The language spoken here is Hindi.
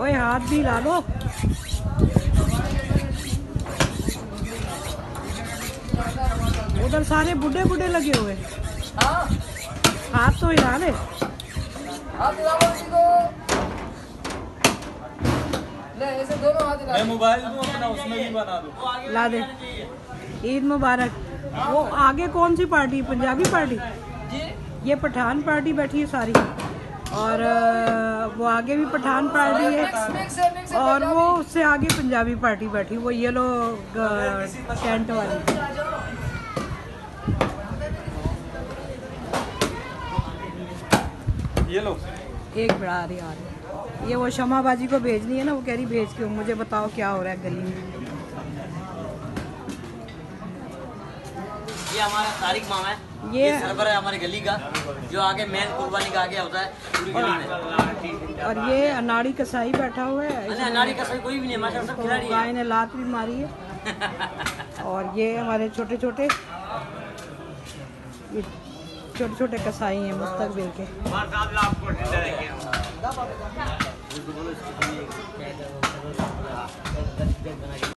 ओए हाथ भी ला लो। उधर सारे बुढ़े बुढ़े लगे हुए हाँ। हाथ तो हिला ले मोबाइल अपना उसमें भी बना दूँ। ला दे। ईद मुबारक। वो आगे कौन सी पार्टी? पंजाबी पार्टी? ये पठान पार्टी बैठी है सारी। और वो आगे भी पठान पार्टी है। और वो उससे आगे पंजाबी पार्टी बैठी वो येलो टेंट वाली। ये लो। एक बड़ा आ रही आ रही ये वो शमा बाजी को भेजनी है ना वो कह रही भेज क्यों? मुझे बताओ क्या हो रहा है गली में। ये हमारा तारिक मामा है। ये- ये सरवर है हमारी गली का जो आगे मेन कुर्बानी का आगे होता है पूरी गली में और ये अनाड़ी कसाई बैठा हुआ है। अरे अनाड़ी का सही कोई भी नहीं है माशा सब खिलाड़ी गाय ने लात भी मारी है। और ये हमारे छोटे छोटे छोटे छोटे कसाई हैं मुस्तकबिल के।